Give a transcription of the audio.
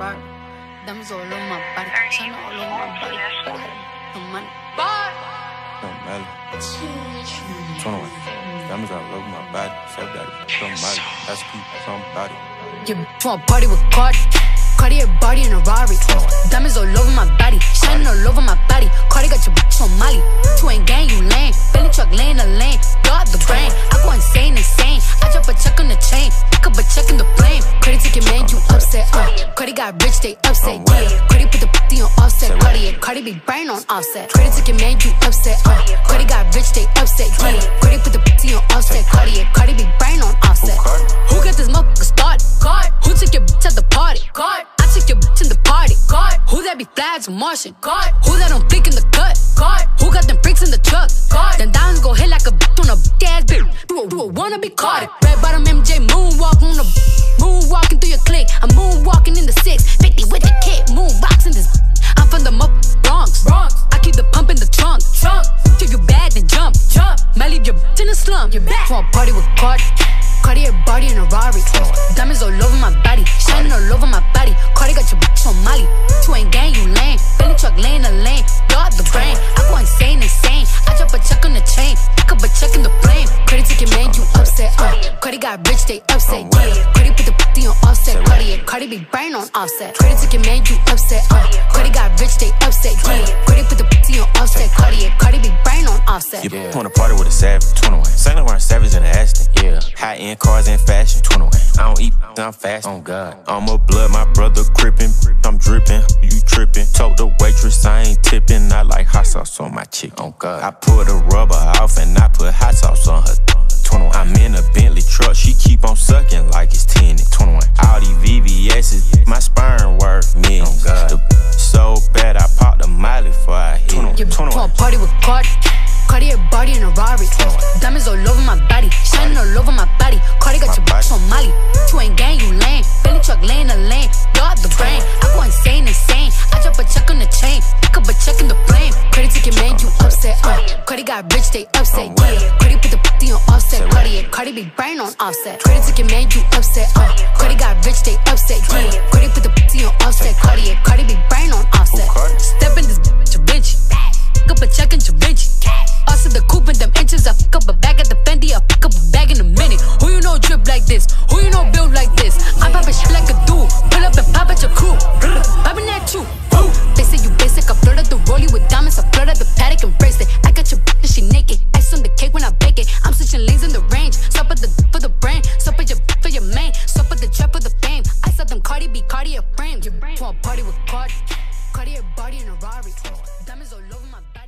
back. Them's all on my body, Turn all my over my body. Fuck that. Don't matter. That's party with Cardi. Cardi a body in a Rari. Diamonds all over my body. Shining all over my got rich, they upset. Yeah. Cardi put the p on offset. Cardi, Cardi be brain on offset. Credit ticket, man, you upset. Uh. Cardi got rich, they upset. Yeah. Cardi put the p on offset. Cardi, Cardi be brain on offset. Who got this motherfucker started? God. Who took your bitch at the party? God. I took your bitch in the party. God. Who that be flags and Martian? God. Who that don't flick in the cut? God. Who got them freaks in the truck? God. Then diamonds go hit like a bitch on a bitch ass bitch. Do a, do a wanna be caught? Red bottom MJ moonwalk on the moonwalking through your clique. I'm moonwalking in the six the slum. You're back. Want party with Cardi. Cartier Bardi in a Rari. Diamonds all over my body. Shining all over my body. Cardi got your bitch on Molly. Two ain't gang, you lame. Billy truck laying the lane. Blow up the brain. I go insane, insane. I drop a check on the chain. Pick up a check in the flame. Credit ticket, man, you upset. Uh. Cardi got rich, they upset. Yeah. Cardi put the p on offset. Cardi, Cardi be brain on offset. Credit ticket, man, you upset. Uh. Cardi got rich, they upset. Yeah. Cardi put the p on offset. Cardi, Cardi be brain offset. You wanna party with a savage, 21. Saint Laurent savage in the Aston. Yeah. High end cars in fashion, 21. I don't eat, I'm fast. On oh, God. I'm a blood, my brother crippin'. I'm drippin', you trippin'. Told the waitress I ain't tippin'. I like hot sauce on my chicken. On God. I pull the rubber off and I put hot sauce on her. 21. I'm in a Bentley truck, she keep on sucking like it's 10. 21. Audi VVS is my sperm worth millions. Oh God. The so bad I popped a miley before I hit. 21. You 21. want party with Cardi. Cartier Bardi in a Rari. Diamonds all over my body. Shining all over my body. Cardi got your bitch on Molly. Two ain't gang, you lame. Billy truck laying the lane. Blow up the brain. I go insane, insane. I drop a check on the chain. Pick up a check in the flame. Credit ticket, man, you upset. Uh. Cardi got rich, they upset. Yeah. Cardi put the p on offset. Cardi, Cardi be brain on offset. Credit ticket, man, you upset. Uh. Cardi got rich, they upset. Yeah. Cardi put the p on offset. Cardi, Cardi be brain on offset. Step in this bitch, Vinci. Pick up a check in Vinci. Us Frames. Want party with Cardi. Cartier Bardi in a Rari. Diamonds all over my body.